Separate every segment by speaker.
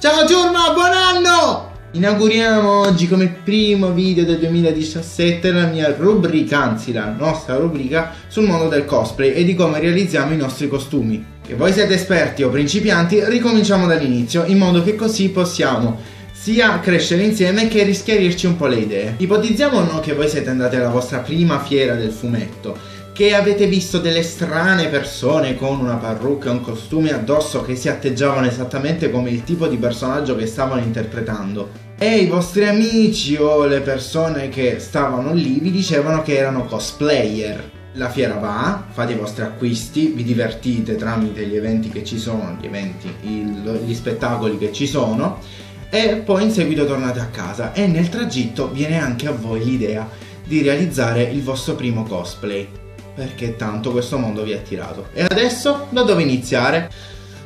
Speaker 1: Ciao Giorma, buon anno! Inauguriamo oggi come primo video del 2017 la mia rubrica, anzi la nostra rubrica sul mondo del cosplay e di come realizziamo i nostri costumi. Se voi siete esperti o principianti, ricominciamo dall'inizio in modo che così possiamo sia crescere insieme che rischiarirci un po' le idee. Ipotizziamo no che voi siete andati alla vostra prima fiera del fumetto che avete visto delle strane persone con una parrucca e un costume addosso che si atteggiavano esattamente come il tipo di personaggio che stavano interpretando. E i vostri amici o le persone che stavano lì vi dicevano che erano cosplayer. La fiera va, fate i vostri acquisti, vi divertite tramite gli eventi che ci sono, gli eventi, il, gli spettacoli che ci sono e poi in seguito tornate a casa e nel tragitto viene anche a voi l'idea di realizzare il vostro primo cosplay perché tanto questo mondo vi ha attirato. E adesso da dove iniziare?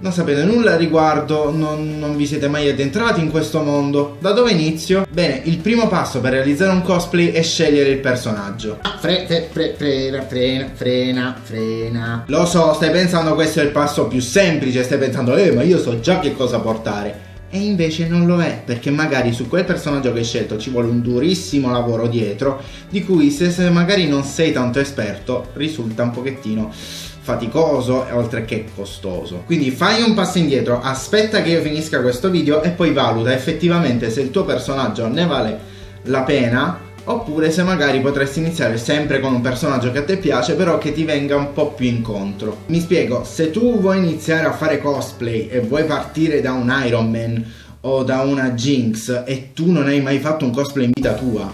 Speaker 1: Non sapete nulla a riguardo, non, non, vi siete mai addentrati in questo mondo. Da dove inizio? Bene, il primo passo per realizzare un cosplay è scegliere il personaggio.
Speaker 2: Fre, fre, fre, frena, frena, frena, frena.
Speaker 1: Lo so, stai pensando questo è il passo più semplice, stai pensando, eh, ma io so già che cosa portare e invece non lo è perché magari su quel personaggio che hai scelto ci vuole un durissimo lavoro dietro di cui se, magari non sei tanto esperto risulta un pochettino faticoso oltre che costoso. Quindi fai un passo indietro, aspetta che io finisca questo video e poi valuta effettivamente se il tuo personaggio ne vale la pena Oppure se magari potresti iniziare sempre con un personaggio che a te piace però che ti venga un po' più incontro. Mi spiego, se tu vuoi iniziare a fare cosplay e vuoi partire da un Iron Man o da una Jinx e tu non hai mai fatto un cosplay in vita tua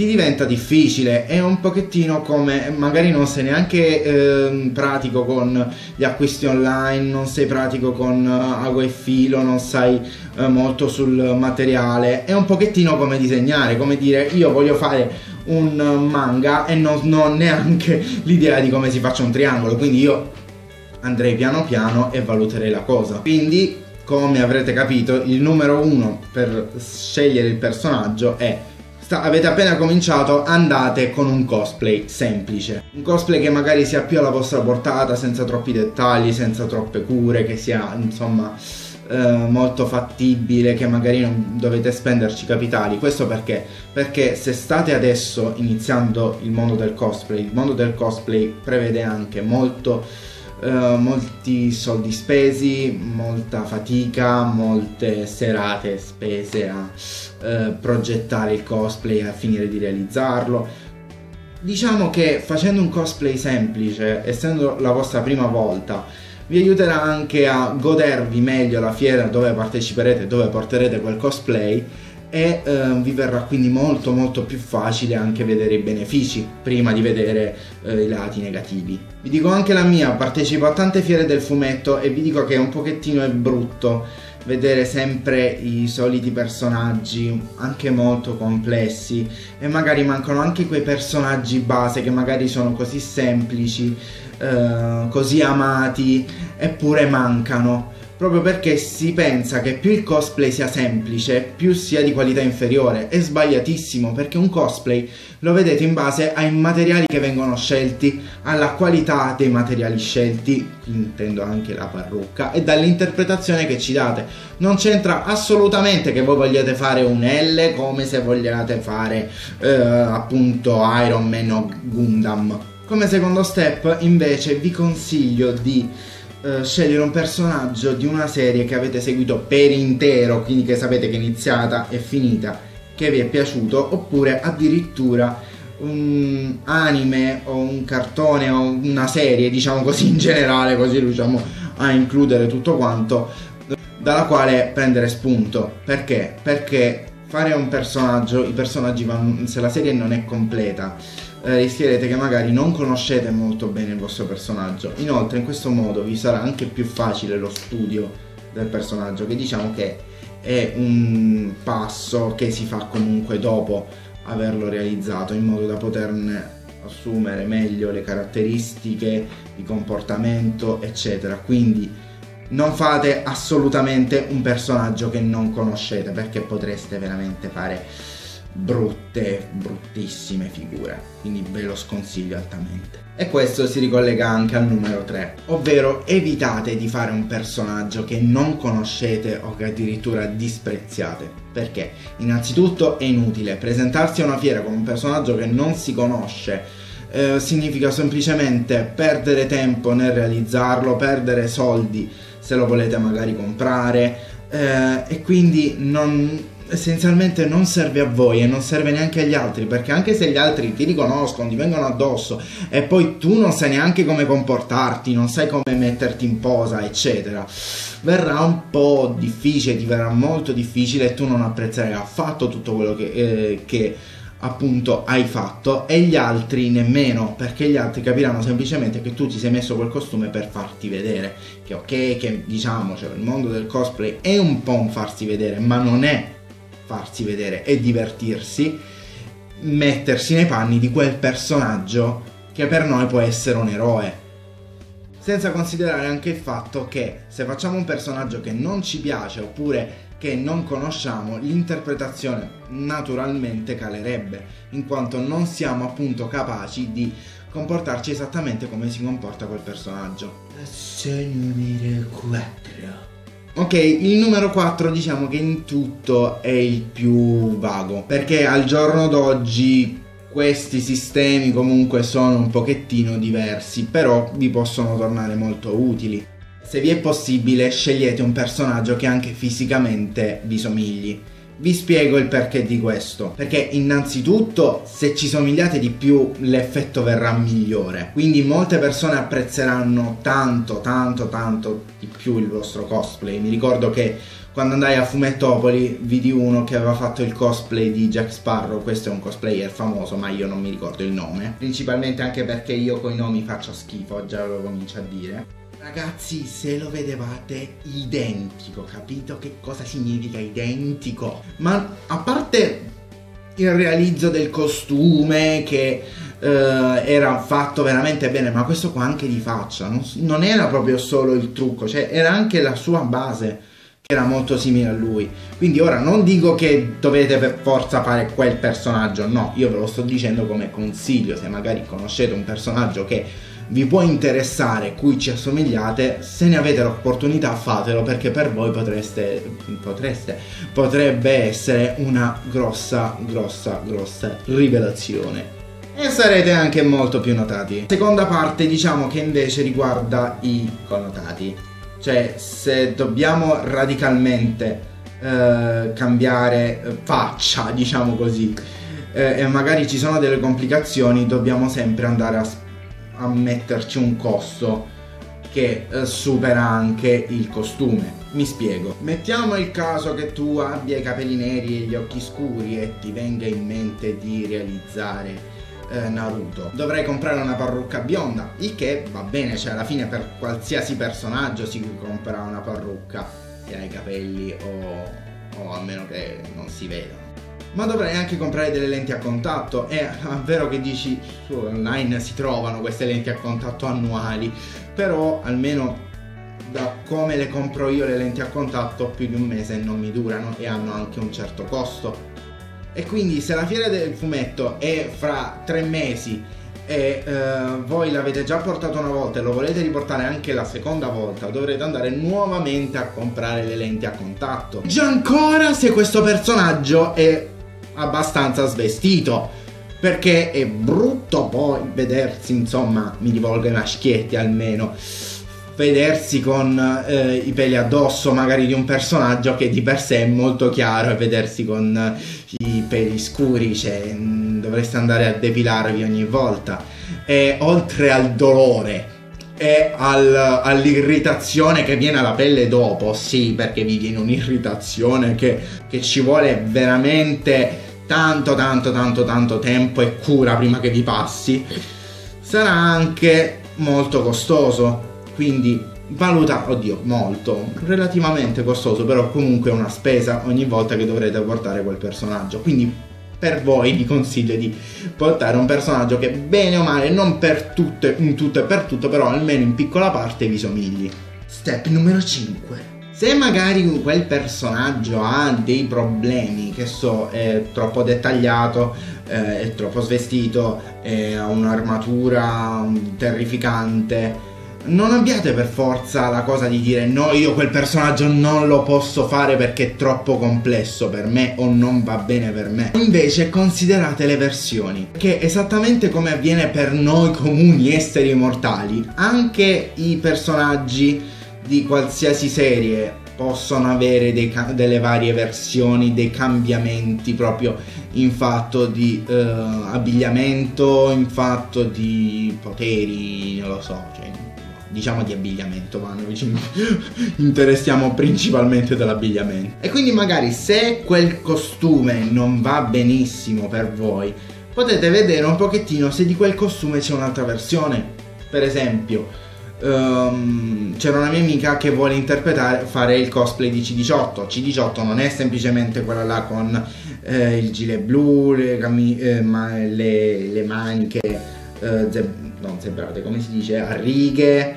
Speaker 1: ti diventa difficile, è un pochettino come magari non sei neanche eh, pratico con gli acquisti online, non sei pratico con uh, ago e filo, non sai uh, molto sul materiale, è un pochettino come disegnare, come dire io voglio fare un manga e non ho neanche l'idea di come si faccia un triangolo, quindi io andrei piano piano e valuterei la cosa. Quindi, come avrete capito, il numero uno per scegliere il personaggio è sta, avete appena cominciato, andate con un cosplay semplice. Un cosplay che magari sia più alla vostra portata, senza troppi dettagli, senza troppe cure, che sia insomma eh, molto fattibile, che magari non dovete spenderci capitali. Questo perché? Perché se state adesso iniziando il mondo del cosplay, il mondo del cosplay prevede anche molto Uh, molti soldi spesi, molta fatica, molte serate spese a uh, progettare il cosplay, a finire di realizzarlo. Diciamo che facendo un cosplay semplice, essendo la vostra prima volta, vi aiuterà anche a godervi meglio la fiera dove parteciperete, dove porterete quel cosplay e eh, vi verrà quindi molto molto più facile anche vedere i benefici prima di vedere eh, i lati negativi. Vi dico anche la mia, partecipo a tante fiere del fumetto e vi dico che un pochettino è brutto vedere sempre i soliti personaggi anche molto complessi e magari mancano anche quei personaggi base che magari sono così semplici, eh, così amati eppure mancano proprio perché si pensa che più il cosplay sia semplice, più sia di qualità inferiore. È sbagliatissimo perché un cosplay lo vedete in base ai materiali che vengono scelti, alla qualità dei materiali scelti, intendo anche la parrucca, e dall'interpretazione che ci date. Non c'entra assolutamente che voi vogliate fare un L come se vogliate fare eh, appunto Iron Man o Gundam. Come secondo step invece vi consiglio di uh, scegliere un personaggio di una serie che avete seguito per intero, quindi che sapete che è iniziata e finita, che vi è piaciuto, oppure addirittura un anime o un cartone o una serie, diciamo così in generale, così riusciamo a includere tutto quanto, dalla quale prendere spunto. Perché? Perché fare un personaggio, i personaggi vanno, se la serie non è completa, eh, rischierete che magari non conoscete molto bene il vostro personaggio. Inoltre in questo modo vi sarà anche più facile lo studio del personaggio, che diciamo che è un passo che si fa comunque dopo averlo realizzato in modo da poterne assumere meglio le caratteristiche di comportamento eccetera quindi non fate assolutamente un personaggio che non conoscete perché potreste veramente fare brutte, bruttissime figure. Quindi ve lo sconsiglio altamente. E questo si ricollega anche al numero 3, ovvero evitate di fare un personaggio che non conoscete o che addirittura dispreziate. Perché? Innanzitutto è inutile presentarsi a una fiera con un personaggio che non si conosce. Eh, significa semplicemente perdere tempo nel realizzarlo, perdere soldi se lo volete magari comprare eh, e quindi non, essenzialmente non serve a voi e non serve neanche agli altri perché anche se gli altri ti riconoscono, ti vengono addosso e poi tu non sai neanche come comportarti, non sai come metterti in posa, eccetera, verrà un po' difficile, ti verrà molto difficile e tu non apprezzerai affatto tutto quello che, eh, che appunto hai fatto e gli altri nemmeno perché gli altri capiranno semplicemente che tu ti sei messo quel costume per farti vedere che ok che diciamo cioè, il mondo del cosplay è un po' un farsi vedere ma non è farsi vedere e divertirsi, mettersi nei panni di quel personaggio che per noi può essere un eroe. Senza considerare anche il fatto che se facciamo un personaggio che non ci piace oppure che non conosciamo, l'interpretazione naturalmente calerebbe, in quanto non siamo appunto capaci di comportarci esattamente come si comporta quel personaggio.
Speaker 2: Passo numero 4.
Speaker 1: Ok, il numero 4 diciamo che in tutto è il più vago, perché al giorno d'oggi questi sistemi comunque sono un pochettino diversi, però vi possono tornare molto utili. Se vi è possibile, scegliete un personaggio che anche fisicamente vi somigli. Vi spiego il perché di questo. Perché innanzitutto se ci somigliate di più l'effetto verrà migliore. Quindi molte persone apprezzeranno tanto, tanto, tanto di più il vostro cosplay. Mi ricordo che quando andai a Fumettopoli vidi uno che aveva fatto il cosplay di Jack Sparrow. Questo è un cosplayer famoso, ma io non mi ricordo il nome. Principalmente anche perché io con i nomi faccio schifo, già lo comincio a dire. Ragazzi, se lo vedevate identico, capito che cosa significa identico? Ma a parte il realizzo del costume che eh, era fatto veramente bene, ma questo qua anche di faccia, non, non era proprio solo il trucco, cioè era anche la sua base che era molto simile a lui. Quindi ora non dico che dovete per forza fare quel personaggio, no, io ve lo sto dicendo come consiglio, se magari conoscete un personaggio che vi può interessare, cui ci assomigliate, se ne avete l'opportunità fatelo perché per voi potreste, potreste, potrebbe essere una grossa, grossa, grossa rivelazione. E sarete anche molto più notati. Seconda parte diciamo che invece riguarda i connotati. Cioè se dobbiamo radicalmente eh, cambiare faccia, diciamo così, eh, e magari ci sono delle complicazioni, dobbiamo sempre andare a a metterci un costo che eh, supera anche il costume. Mi spiego. Mettiamo il caso che tu abbia i capelli neri e gli occhi scuri e ti venga in mente di realizzare eh, Naruto. Dovrai comprare una parrucca bionda, il che va bene, cioè alla fine per qualsiasi personaggio si compra una parrucca e ha i capelli o, o a meno che non si vedano ma dovrai anche comprare delle lenti a contatto. È vero che dici su online si trovano queste lenti a contatto annuali. Però almeno da come le compro io le lenti a contatto più di un mese non mi durano e hanno anche un certo costo. E quindi se la fiera del fumetto è fra tre mesi e eh, voi l'avete già portato una volta e lo volete riportare anche la seconda volta, dovrete andare nuovamente a comprare le lenti a contatto. Già ancora se questo personaggio è abbastanza svestito perché è brutto poi vedersi, insomma, mi rivolgo ai maschietti almeno, vedersi con eh, i peli addosso magari di un personaggio che di per sé è molto chiaro e vedersi con eh, i peli scuri, cioè mh, dovreste andare a depilarvi ogni volta. E oltre al dolore e al, all'irritazione che viene alla pelle dopo, sì, perché vi viene un'irritazione che, che ci vuole veramente tanto tanto tanto tanto tempo e cura prima che vi passi, sarà anche molto costoso. Quindi valuta, oddio, molto, relativamente costoso, però comunque è una spesa ogni volta che dovrete portare quel personaggio. Quindi per voi vi consiglio di portare un personaggio che bene o male, non per tutto, in tutto e per tutto, però almeno in piccola parte vi somigli.
Speaker 2: Step numero 5.
Speaker 1: Se magari quel personaggio ha dei problemi, che so, è troppo dettagliato, eh, è troppo svestito, ha un'armatura terrificante, non abbiate per forza la cosa di dire no, io quel personaggio non lo posso fare perché è troppo complesso per me o non va bene per me. Invece considerate le versioni, che esattamente come avviene per noi comuni esseri mortali, anche i personaggi di qualsiasi serie possono avere dei, delle varie versioni, dei cambiamenti proprio in fatto di uh, abbigliamento, in fatto di poteri, non lo so, cioè diciamo di abbigliamento, ma noi ci interessiamo principalmente dell'abbigliamento. E quindi magari se quel costume non va benissimo per voi, potete vedere un pochettino se di quel costume c'è un'altra versione. Per esempio, um, c'era una mia amica che vuole interpretare, fare il cosplay di C18. C18 non è semplicemente quella là con eh, il gilet blu, le, cami- eh, ma- le, le maniche, eh, zeb- non zebrate, come si dice, a righe,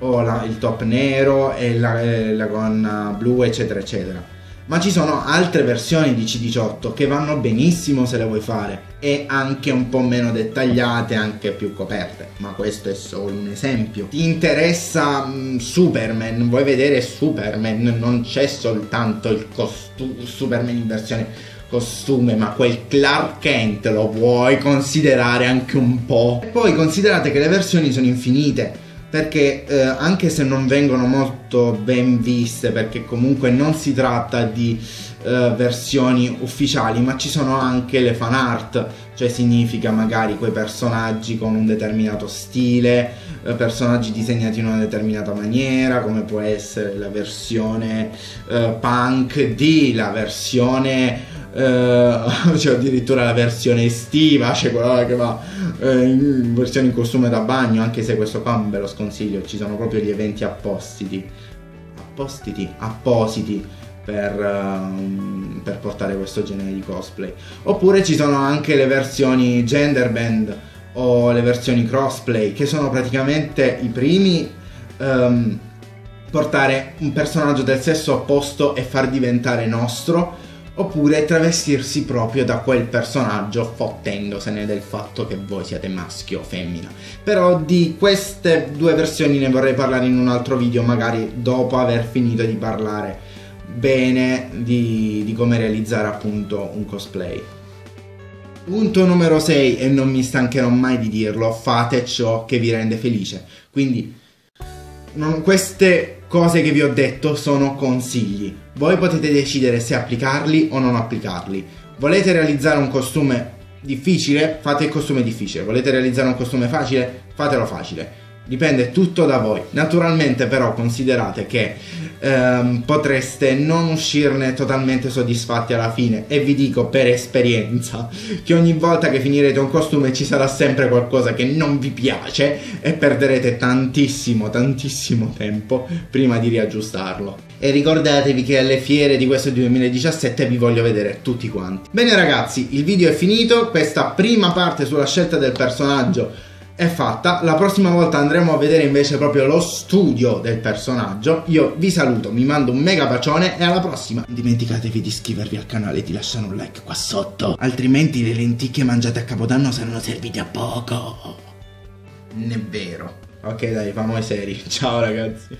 Speaker 1: o la, il top nero e la, eh, la gonna blu, eccetera, eccetera. Ma ci sono altre versioni di C18 che vanno benissimo se le vuoi fare e anche un po' meno dettagliate, anche più coperte. Ma questo è solo un esempio. Ti interessa mh, mm, Superman? Vuoi vedere Superman? Non c'è soltanto il costume Superman in versione costume, ma quel Clark Kent lo vuoi considerare anche un po'. E poi considerate che le versioni sono infinite perché eh, anche se non vengono molto ben viste perché comunque non si tratta di eh, versioni ufficiali ma ci sono anche le fan art. Cioè significa magari quei personaggi con un determinato stile eh, personaggi disegnati in una determinata maniera come può essere la versione eh, punk di la versione Uh, c'è addirittura la versione estiva, c'è quella che va uh, in versione in costume da bagno, anche se questo qua ve lo sconsiglio, ci sono proprio gli eventi appositi, appositi, appositi per, uh, per portare questo genere di cosplay. Oppure ci sono anche le versioni gender band o le versioni crossplay, che sono praticamente i primi... Um, portare un personaggio del sesso opposto e far diventare nostro oppure travestirsi proprio da quel personaggio fottendosene del fatto che voi siete maschio o femmina. Però di queste due versioni ne vorrei parlare in un altro video, magari dopo aver finito di parlare bene di, di come realizzare appunto un cosplay. Punto numero 6, e non mi stancherò mai di dirlo, fate ciò che vi rende felice. Quindi non, queste cose che vi ho detto sono consigli. Voi potete decidere se applicarli o non applicarli. Volete realizzare un costume difficile? Fate il costume difficile. Volete realizzare un costume facile? Fatelo facile. Dipende tutto da voi. Naturalmente però considerate che ehm, potreste non uscirne totalmente soddisfatti alla fine e vi dico per esperienza che ogni volta che finirete un costume ci sarà sempre qualcosa che non vi piace e perderete tantissimo tantissimo tempo prima di riaggiustarlo. E ricordatevi che alle fiere di questo 2017 vi voglio vedere tutti quanti. Bene ragazzi, il video è finito, questa prima parte sulla scelta del personaggio è fatta. La prossima volta andremo a vedere invece proprio lo studio del personaggio. Io vi saluto, mi mando un mega bacione e alla prossima. Non dimenticatevi di iscrivervi al canale e di lasciare un like qua sotto. Altrimenti le lenticchie mangiate a capodanno saranno servite a poco. È vero. Ok dai, famo i seri. Ciao ragazzi.